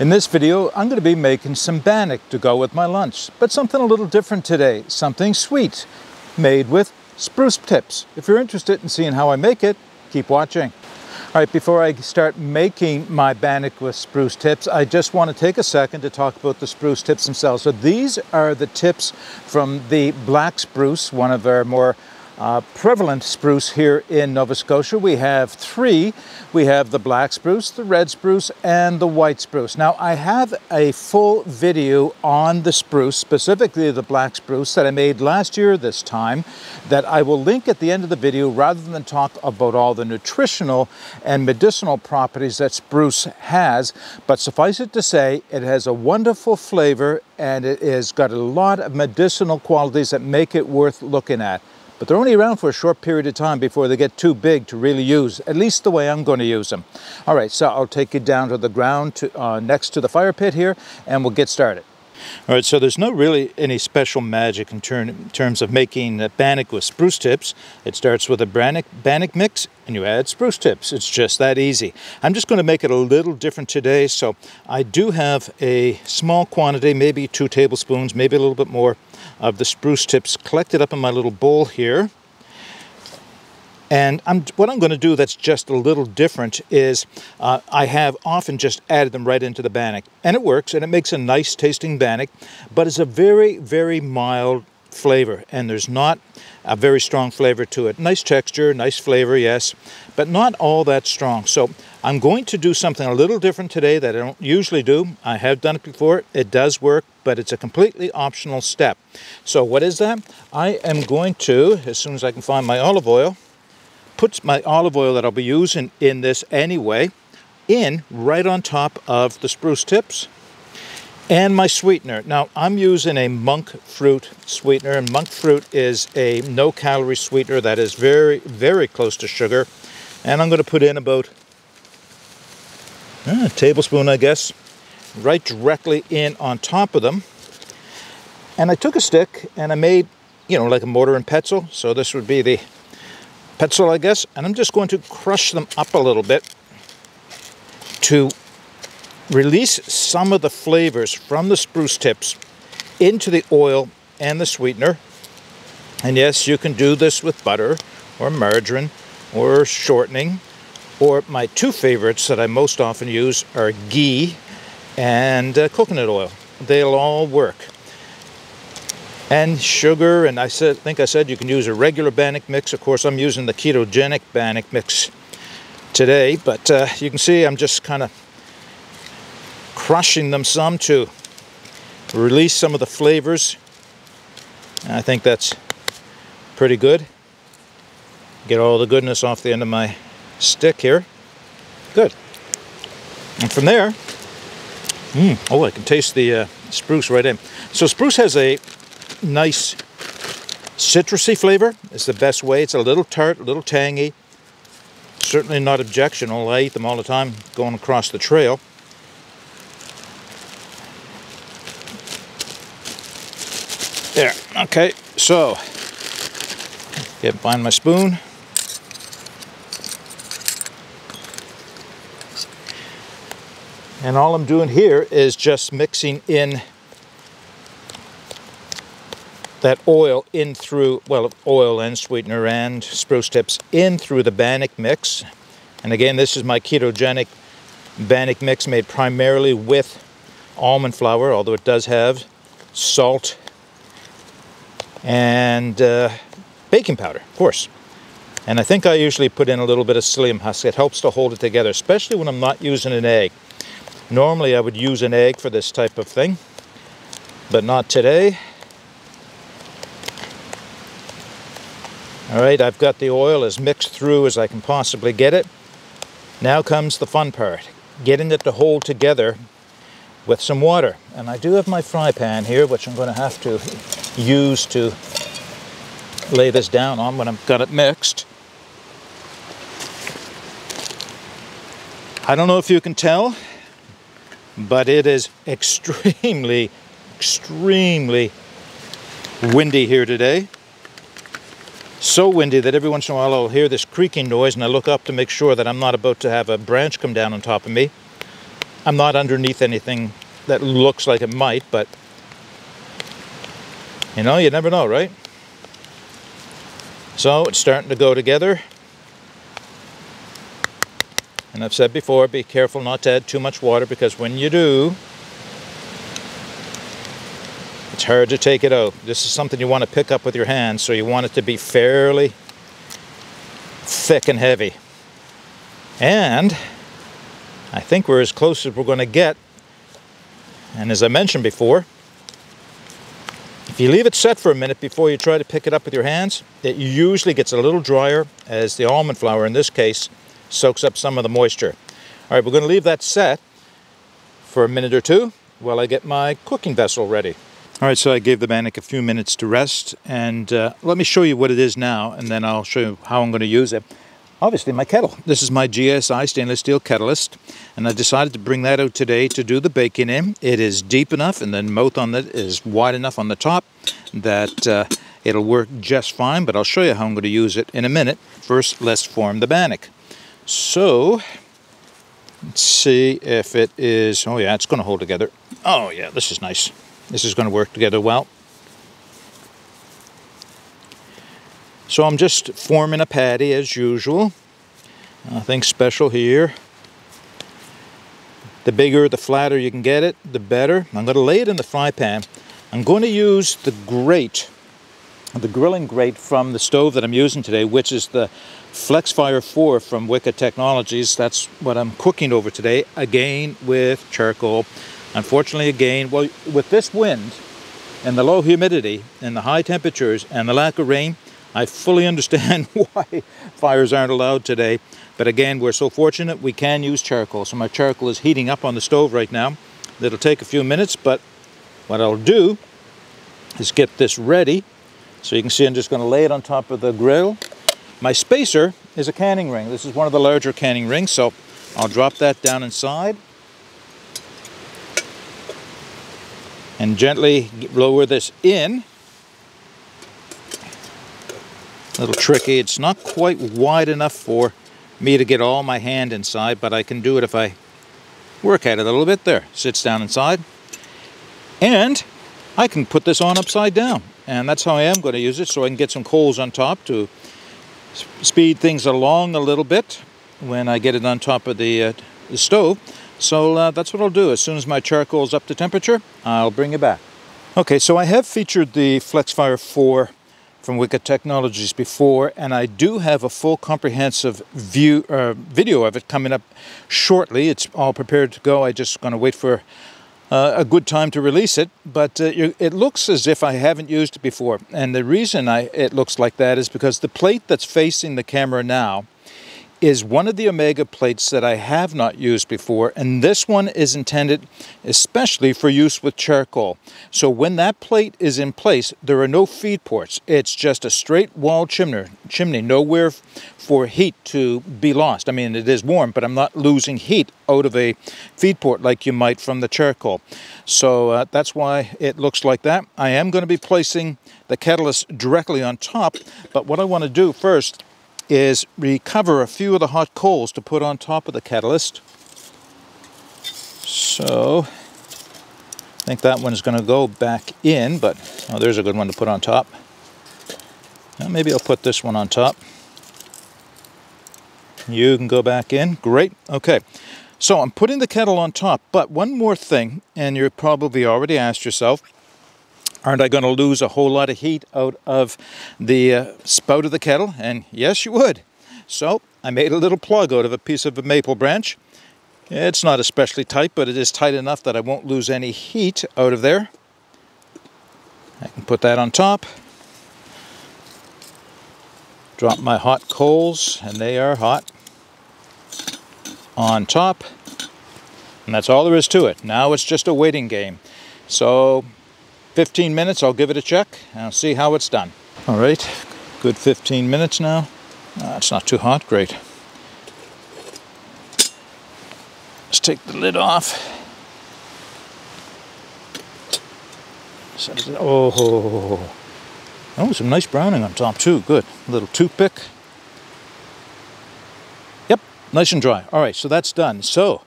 In this video, I'm going to be making some bannock to go with my lunch, but something a little different today, something sweet, made with spruce tips. If you're interested in seeing how I make it, keep watching. All right, before I start making my bannock with spruce tips, I just want to take a second to talk about the spruce tips themselves. So these are the tips from the black spruce, one of our more uh, prevalent spruce here in Nova Scotia. We have three. We have the black spruce, the red spruce, and the white spruce. Now, I have a full video on the spruce, specifically the black spruce, that I made last year this time, that I will link at the end of the video rather than talk about all the nutritional and medicinal properties that spruce has. But suffice it to say, it has a wonderful flavor and it has got a lot of medicinal qualities that make it worth looking at but they're only around for a short period of time before they get too big to really use, at least the way I'm going to use them. All right, so I'll take you down to the ground to, uh, next to the fire pit here, and we'll get started. All right, so there's no really any special magic in, in terms of making a bannock with spruce tips. It starts with a bannock, bannock mix and you add spruce tips. It's just that easy. I'm just going to make it a little different today. So I do have a small quantity, maybe two tablespoons, maybe a little bit more of the spruce tips collected up in my little bowl here. And I'm, what I'm going to do that's just a little different is uh, I have often just added them right into the bannock. And it works, and it makes a nice tasting bannock, but it's a very, very mild flavor, and there's not a very strong flavor to it. Nice texture, nice flavor, yes, but not all that strong. So I'm going to do something a little different today that I don't usually do. I have done it before. It does work, but it's a completely optional step. So what is that? I am going to, as soon as I can find my olive oil, put my olive oil that I'll be using in this anyway in right on top of the spruce tips and my sweetener. Now, I'm using a monk fruit sweetener, and monk fruit is a no-calorie sweetener that is very, very close to sugar. And I'm going to put in about uh, a tablespoon, I guess, right directly in on top of them. And I took a stick and I made, you know, like a mortar and pestle. So this would be the pestle, I guess. And I'm just going to crush them up a little bit to Release some of the flavors from the spruce tips into the oil and the sweetener. And yes, you can do this with butter or margarine or shortening. Or my two favorites that I most often use are ghee and uh, coconut oil. They'll all work. And sugar, and I said, think I said you can use a regular bannock mix. Of course, I'm using the ketogenic bannock mix today, but uh, you can see I'm just kind of crushing them some to release some of the flavors. I think that's pretty good. Get all the goodness off the end of my stick here. Good. And from there, mm, oh, I can taste the uh, spruce right in. So spruce has a nice citrusy flavor. It's the best way. It's a little tart, a little tangy. Certainly not objectionable. I eat them all the time going across the trail. There, okay, so, get find my spoon. And all I'm doing here is just mixing in that oil in through, well, oil and sweetener and spruce tips in through the bannock mix. And again, this is my ketogenic bannock mix made primarily with almond flour, although it does have salt and uh, baking powder, of course. And I think I usually put in a little bit of psyllium husk. It helps to hold it together, especially when I'm not using an egg. Normally I would use an egg for this type of thing, but not today. All right, I've got the oil as mixed through as I can possibly get it. Now comes the fun part, getting it to hold together with some water. And I do have my fry pan here, which I'm going to have to use to lay this down on when I've got it mixed. I don't know if you can tell, but it is extremely, extremely windy here today. So windy that every once in a while I'll hear this creaking noise and I look up to make sure that I'm not about to have a branch come down on top of me. I'm not underneath anything that looks like it might, but you know, you never know, right? So it's starting to go together. And I've said before, be careful not to add too much water because when you do, it's hard to take it out. This is something you want to pick up with your hands, so you want it to be fairly thick and heavy. And I think we're as close as we're going to get. And as I mentioned before, if you leave it set for a minute before you try to pick it up with your hands, it usually gets a little drier as the almond flour, in this case, soaks up some of the moisture. All right, we're going to leave that set for a minute or two while I get my cooking vessel ready. All right, so I gave the bannock a few minutes to rest, and uh, let me show you what it is now, and then I'll show you how I'm going to use it. Obviously, my kettle. This is my GSI stainless steel Kettlist, and I decided to bring that out today to do the baking in. It is deep enough, and the mouth on it is wide enough on the top that uh, it'll work just fine, but I'll show you how I'm going to use it in a minute. First, let's form the bannock. So, let's see if it is, oh yeah, it's going to hold together. Oh yeah, this is nice. This is going to work together well. So I'm just forming a patty as usual. Nothing special here. The bigger, the flatter you can get it, the better. I'm going to lay it in the fry pan. I'm going to use the grate, the grilling grate from the stove that I'm using today, which is the FlexFire 4 from Wicked Technologies. That's what I'm cooking over today, again with charcoal. Unfortunately, again, well, with this wind and the low humidity and the high temperatures and the lack of rain, I fully understand why fires aren't allowed today. But again, we're so fortunate we can use charcoal. So my charcoal is heating up on the stove right now. It'll take a few minutes, but what I'll do is get this ready. So you can see I'm just going to lay it on top of the grill. My spacer is a canning ring. This is one of the larger canning rings, so I'll drop that down inside. And gently lower this in. A little tricky. It's not quite wide enough for me to get all my hand inside, but I can do it if I work at it a little bit. There, sits down inside. And I can put this on upside down. And that's how I am going to use it, so I can get some coals on top to speed things along a little bit when I get it on top of the, uh, the stove. So uh, that's what I'll do. As soon as my charcoal is up to temperature, I'll bring it back. Okay, so I have featured the FlexFire 4 from Wicked Technologies before, and I do have a full comprehensive view uh, video of it coming up shortly. It's all prepared to go. I just going to wait for uh, a good time to release it, but uh, it looks as if I haven't used it before. And the reason I, it looks like that is because the plate that's facing the camera now is one of the Omega plates that I have not used before, and this one is intended especially for use with charcoal. So when that plate is in place, there are no feed ports. It's just a straight wall chimney, chimney, nowhere for heat to be lost. I mean, it is warm, but I'm not losing heat out of a feed port like you might from the charcoal. So uh, that's why it looks like that. I am going to be placing the catalyst directly on top, but what I want to do first is recover a few of the hot coals to put on top of the catalyst. So, I think that one's going to go back in, but oh, there's a good one to put on top. Now maybe I'll put this one on top. You can go back in. Great. Okay. So I'm putting the kettle on top, but one more thing, and you're probably already asked yourself, Aren't I going to lose a whole lot of heat out of the uh, spout of the kettle? And yes, you would. So I made a little plug out of a piece of a maple branch. It's not especially tight, but it is tight enough that I won't lose any heat out of there. I can put that on top. Drop my hot coals, and they are hot, on top. And that's all there is to it. Now it's just a waiting game. So 15 minutes, I'll give it a check and I'll see how it's done. All right, good 15 minutes now. Uh, it's not too hot, great. Let's take the lid off. Oh, oh, some nice browning on top too, good. A little toothpick. Yep, nice and dry. All right, so that's done. So,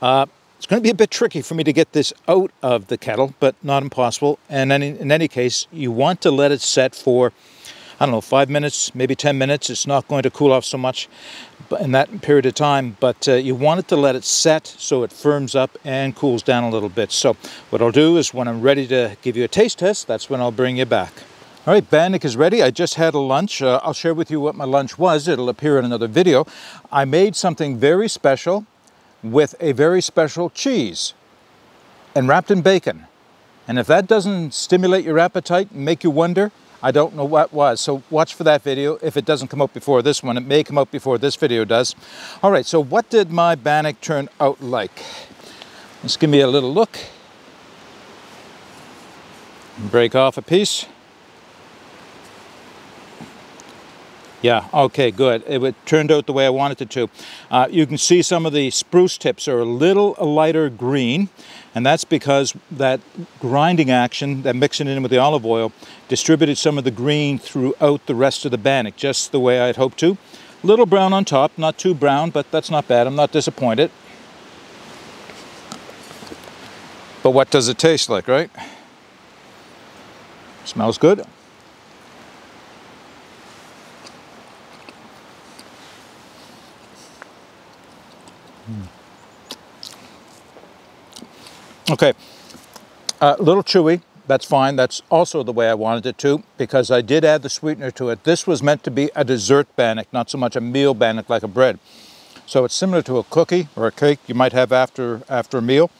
uh, It's going to be a bit tricky for me to get this out of the kettle, but not impossible. And in any case, you want to let it set for, I don't know, five minutes, maybe 10 minutes. It's not going to cool off so much in that period of time, but uh, you want it to let it set so it firms up and cools down a little bit. So what I'll do is when I'm ready to give you a taste test, that's when I'll bring you back. All right, Bannock is ready. I just had a lunch. Uh, I'll share with you what my lunch was. It'll appear in another video. I made something very special with a very special cheese and wrapped in bacon. And if that doesn't stimulate your appetite and make you wonder, I don't know what was. So watch for that video. If it doesn't come out before this one, it may come out before this video does. All right, so what did my bannock turn out like? Let's give me a little look. Break off a piece. Yeah, okay, good. It turned out the way I wanted it to. Uh, you can see some of the spruce tips are a little lighter green, and that's because that grinding action, that mixing in with the olive oil, distributed some of the green throughout the rest of the bannock, just the way I'd hoped to. Little brown on top, not too brown, but that's not bad. I'm not disappointed. But what does it taste like, right? Smells good. Okay, a uh, little chewy, that's fine. That's also the way I wanted it to because I did add the sweetener to it. This was meant to be a dessert bannock, not so much a meal bannock like a bread. So it's similar to a cookie or a cake you might have after, after a meal.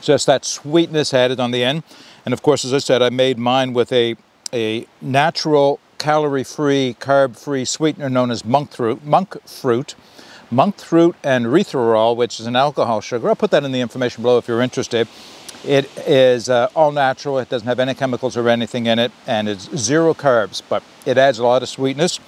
Just that sweetness added on the end. And of course, as I said, I made mine with a, a natural calorie-free, carb-free sweetener known as monk fruit. Monk fruit monk fruit and erythritol, which is an alcohol sugar. I'll put that in the information below if you're interested. It is uh, all natural, it doesn't have any chemicals or anything in it, and it's zero carbs, but it adds a lot of sweetness.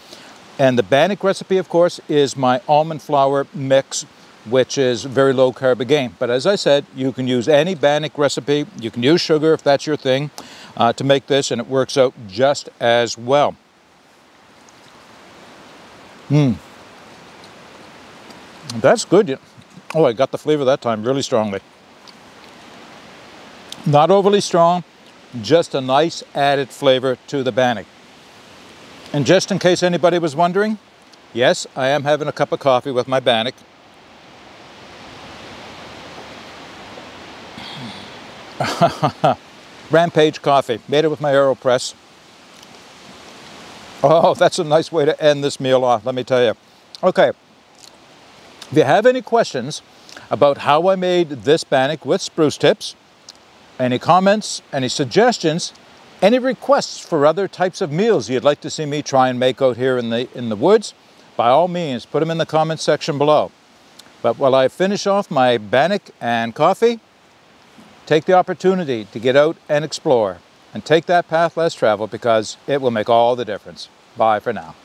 And the Bannock recipe, of course, is my almond flour mix, which is very low carb again. But as I said, you can use any Bannock recipe. You can use sugar if that's your thing uh, to make this, and it works out just as well. Mmm. That's good. Oh, I got the flavor that time really strongly. Not overly strong, just a nice added flavor to the bannock. And just in case anybody was wondering, yes, I am having a cup of coffee with my bannock. Rampage coffee, made it with my AeroPress. Oh, that's a nice way to end this meal off, let me tell you. Okay, if you have any questions about how I made this bannock with spruce tips, any comments, any suggestions, any requests for other types of meals you'd like to see me try and make out here in the, in the woods, by all means, put them in the comments section below. But while I finish off my bannock and coffee, take the opportunity to get out and explore and take that path less traveled because it will make all the difference. Bye for now.